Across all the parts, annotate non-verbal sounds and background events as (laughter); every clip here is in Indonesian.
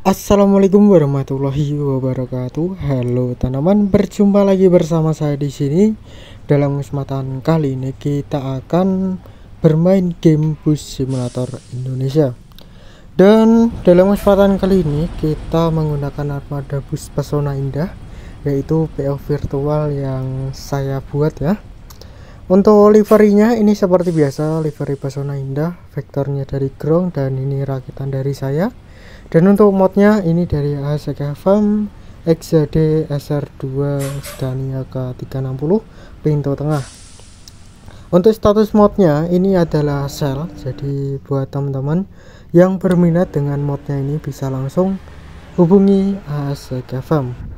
Assalamualaikum warahmatullahi wabarakatuh. Halo tanaman, berjumpa lagi bersama saya di sini. Dalam kesempatan kali ini kita akan bermain game bus simulator Indonesia. Dan dalam kesempatan kali ini kita menggunakan armada bus pesona indah yaitu PO virtual yang saya buat ya. Untuk liverinya ini seperti biasa livery pesona indah, vektornya dari Grong dan ini rakitan dari saya. Dan untuk modnya ini dari ASK Farm XJD SR2 Scania K360 pintu tengah. Untuk status modnya ini adalah sel. Jadi buat teman-teman yang berminat dengan modnya ini bisa langsung hubungi ASK Farm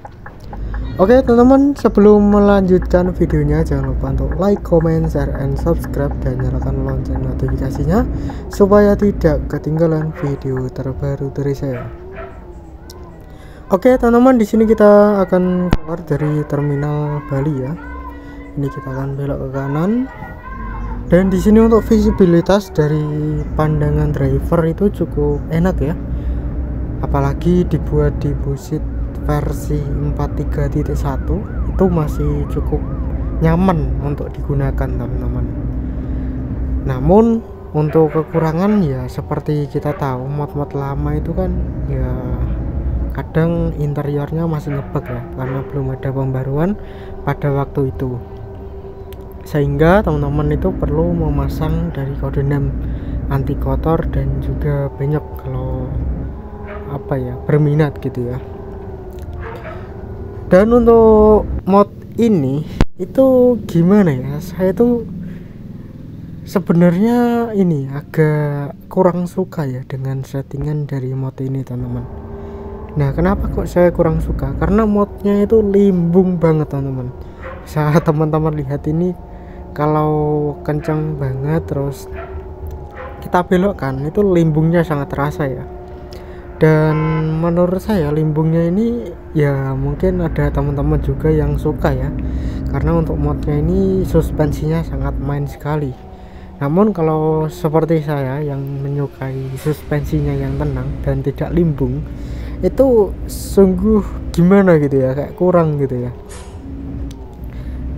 Oke teman-teman sebelum melanjutkan videonya jangan lupa untuk like, comment, share, and subscribe dan nyalakan lonceng notifikasinya supaya tidak ketinggalan video terbaru dari saya. Oke teman-teman di sini kita akan keluar dari terminal Bali ya. Ini kita akan belok ke kanan dan di sini untuk visibilitas dari pandangan driver itu cukup enak ya. Apalagi dibuat di busit versi 43.1 itu masih cukup nyaman untuk digunakan teman-teman. Namun untuk kekurangan ya seperti kita tahu mod-mod lama itu kan ya kadang interiornya masih ngebug ya karena belum ada pembaruan pada waktu itu. Sehingga teman-teman itu perlu memasang dari kode 6 anti kotor dan juga banyak kalau apa ya berminat gitu ya dan untuk mod ini itu gimana ya? Saya itu sebenarnya ini agak kurang suka ya dengan settingan dari mod ini teman-teman. Nah kenapa kok saya kurang suka? Karena modnya itu limbung banget teman-teman. Saat (laughs) teman-teman lihat ini kalau kencang banget terus kita belokkan itu limbungnya sangat terasa ya dan menurut saya limbungnya ini ya mungkin ada teman-teman juga yang suka ya. Karena untuk modnya ini suspensinya sangat main sekali. Namun kalau seperti saya yang menyukai suspensinya yang tenang dan tidak limbung itu sungguh gimana gitu ya kayak kurang gitu ya.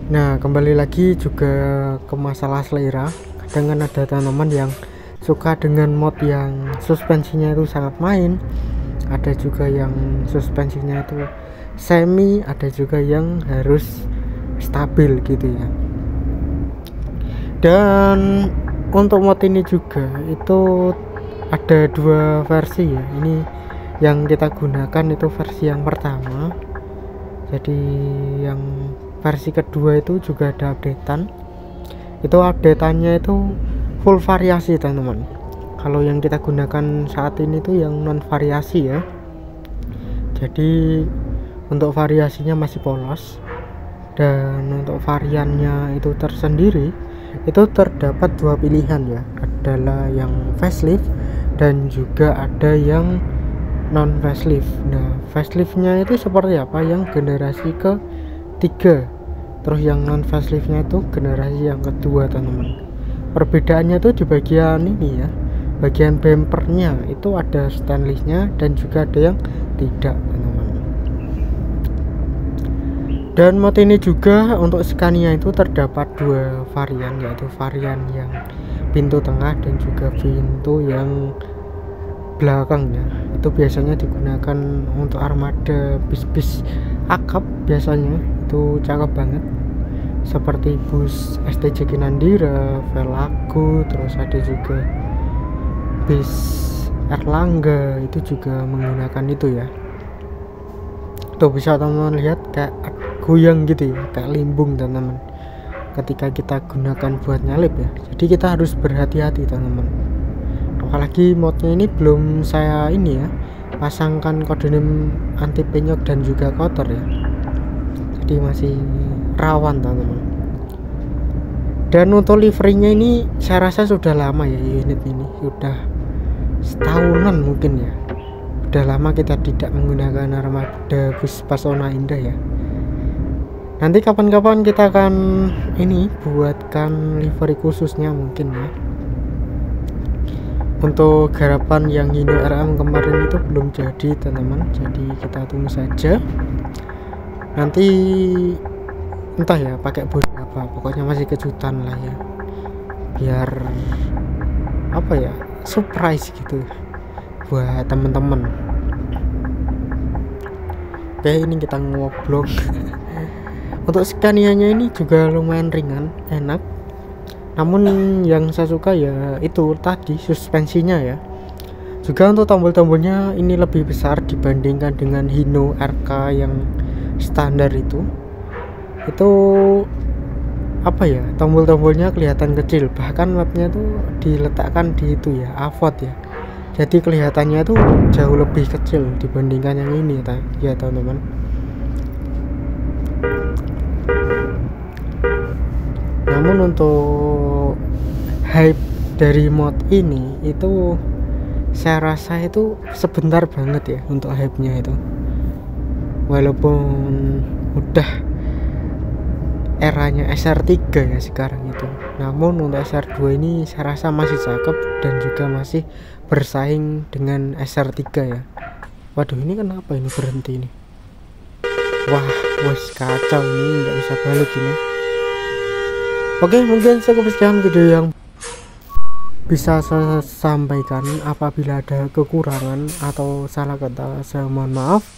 Nah kembali lagi juga ke masalah selera. Kadang kan ada teman-teman yang suka dengan mod yang suspensinya itu sangat main. Ada juga yang suspensinya itu semi ada juga yang harus stabil gitu ya. Dan untuk mod ini juga itu ada dua versi ya. Ini yang kita gunakan itu versi yang pertama. Jadi yang versi kedua itu juga ada updatean. Itu updateannya itu full variasi teman-teman. Kalau yang kita gunakan saat ini tuh yang non variasi ya. Jadi untuk variasinya masih polos. Dan untuk variannya itu tersendiri itu terdapat dua pilihan ya. Adalah yang facelift dan juga ada yang non facelift. Nah faceliftnya itu seperti apa? Yang generasi ke tiga terus yang non faceliftnya itu generasi yang kedua teman-teman perbedaannya tuh di bagian ini ya bagian bumpernya. Itu ada stainlessnya dan juga ada yang tidak teman-teman. Dan mod ini juga untuk Scania itu terdapat dua varian yaitu varian yang pintu tengah dan juga pintu yang belakangnya itu biasanya digunakan untuk armada bis-bis akap biasanya. Itu cakep banget seperti bus STJ Kinandira, Velago, terus ada juga bis Erlangga itu juga menggunakan itu ya. Tuh bisa teman-teman lihat kayak goyang gitu ya, kayak limbung teman-teman. Ketika kita gunakan buat nyalip ya. Jadi kita harus berhati-hati teman-teman. Apalagi modnya ini belum saya ini ya pasangkan kode anti penyok dan juga kotor ya. Jadi masih rawan teman-teman. Dan untuk liverynya ini saya rasa sudah lama ya unit ini. Sudah setahunan mungkin ya. Sudah lama kita tidak menggunakan armada bus Pasona Indah ya. Nanti kapan-kapan kita akan ini buatkan livery khususnya mungkin ya. Untuk garapan yang Hino RM kemarin itu belum jadi teman-teman. Jadi kita tunggu saja nanti entah ya pakai body apa pokoknya masih kejutan lah ya. Biar apa ya surprise gitu buat temen-temen. Oke ini kita ngobrol (laughs) untuk Scania-nya ini juga lumayan ringan enak. Namun yang saya suka ya itu tadi suspensinya ya. Juga untuk tombol-tombolnya ini lebih besar dibandingkan dengan Hino RK yang standar itu itu apa ya tombol-tombolnya kelihatan kecil. Bahkan mapnya tuh diletakkan di itu ya avot ya. Jadi kelihatannya tuh jauh lebih kecil dibandingkan yang ini ya teman-teman. Namun untuk hype dari mod ini itu saya rasa itu sebentar banget ya untuk hype nya itu walaupun udah eranya SR3 ya sekarang itu. Namun untuk SR2 ini saya rasa masih cakep dan juga masih bersaing dengan SR3 ya. Waduh ini kenapa ini berhenti ini? Wah wes kacau ini nggak bisa balik ini. Oke mungkin cukup sekian video yang bisa saya sampaikan. Apabila ada kekurangan atau salah kata saya mohon maaf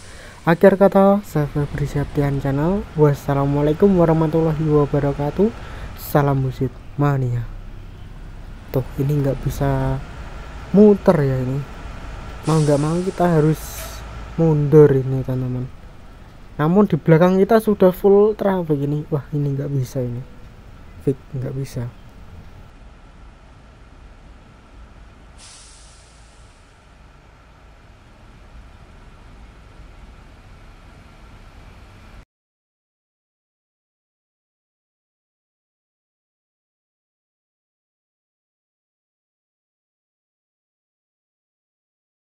akhir kata saya Febri Septian channel. Wassalamualaikum warahmatullahi wabarakatuh. Salam musik mania. Tuh ini nggak bisa muter ya ini. Mau nggak mau kita harus mundur ini teman-teman. Namun di belakang kita sudah full traffic ini. Wah ini nggak bisa ini. Nggak bisa